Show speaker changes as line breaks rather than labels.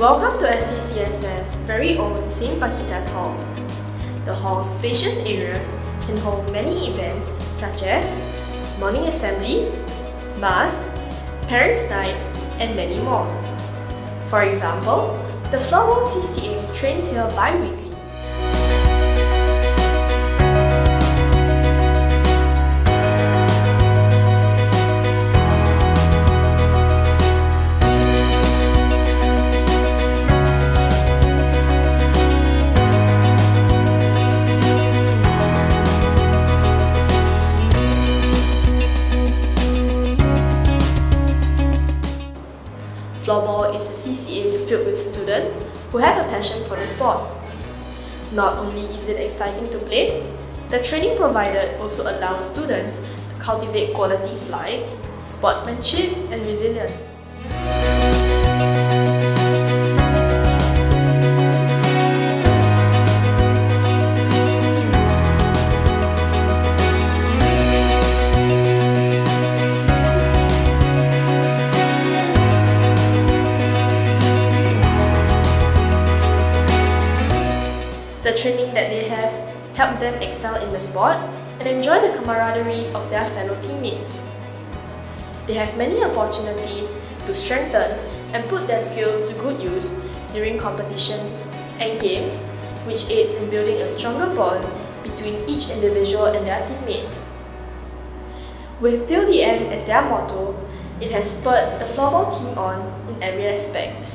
Welcome to SACSS very own St. Bakhita's Hall. The hall's spacious areas can hold many events such as morning assembly, mass, parents' night, and many more. For example, the Floorball CCA trains here bi-weekly Floorball is a CCA filled with students who have a passion for the sport. Not only is it exciting to play, the training provided also allows students to cultivate qualities like sportsmanship and resilience. The training that they have helps them excel in the sport and enjoy the camaraderie of their fellow teammates. They have many opportunities to strengthen and put their skills to good use during competitions and games, which aids in building a stronger bond between each individual and their teammates. With till the end as their motto, it has spurred the floorball team on in every aspect.